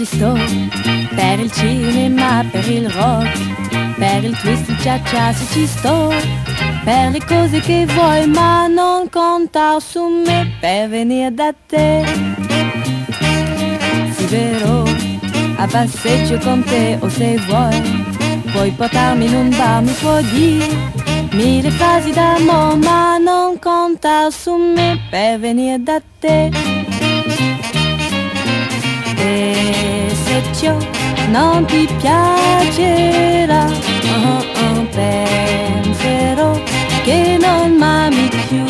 Ci sto per il cinema, per il rock, per il twist, il cia cia, sì ci sto per le cose che vuoi, ma non conta su me per venire da te. Sì, vero, a passeggio con te o se vuoi, puoi portarmi in un bar, mi puoi dire mille frasi d'amore, ma non conta su me per venire da te. Ciò non ti piacerà, oh, oh, penserò che non m'ami più.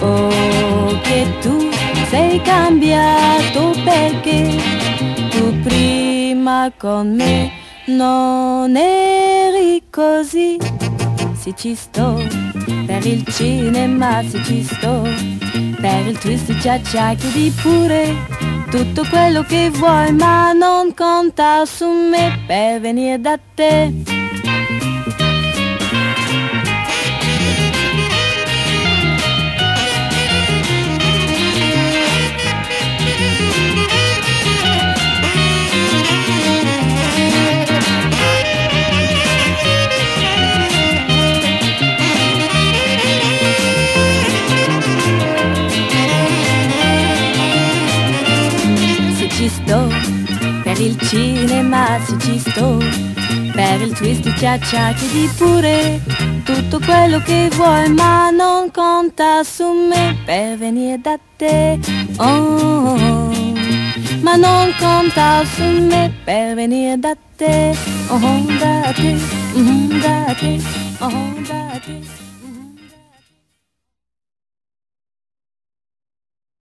Oh, che tu sei cambiato perché tu prima con me non eri così. Se ci sto per il cinema, se ci sto per il twist cia cia, chiedi pure tutto quello che vuoi, ma non conta su me per venire da te. Per il cinema, se ci sto. Per il twist cia cia chiedi pure. Tutto quello che vuoi ma non conta su me per venire da te. Oh, oh. ma non conta su me per venire da te. Oh, da te, mm, da te, oh, da te